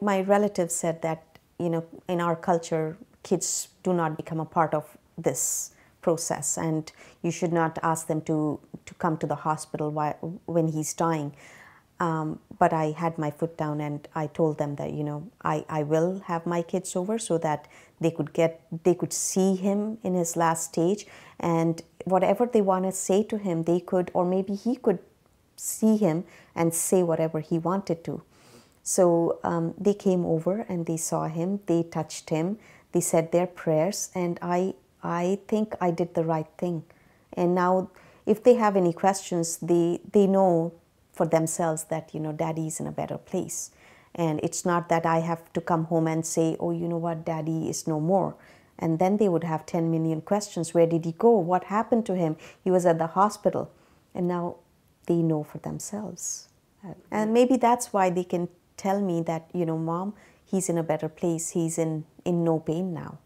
My relatives said that, you know, in our culture, kids do not become a part of this process and you should not ask them to, to come to the hospital while, when he's dying. Um, but I had my foot down and I told them that, you know, I, I will have my kids over so that they could get, they could see him in his last stage and whatever they want to say to him, they could, or maybe he could see him and say whatever he wanted to. So um, they came over and they saw him, they touched him, they said their prayers, and I, I think I did the right thing. And now, if they have any questions, they, they know for themselves that, you know, daddy's in a better place. And it's not that I have to come home and say, oh, you know what, daddy is no more. And then they would have 10 million questions. Where did he go? What happened to him? He was at the hospital. And now they know for themselves. And maybe that's why they can tell me that, you know, mom, he's in a better place. He's in, in no pain now.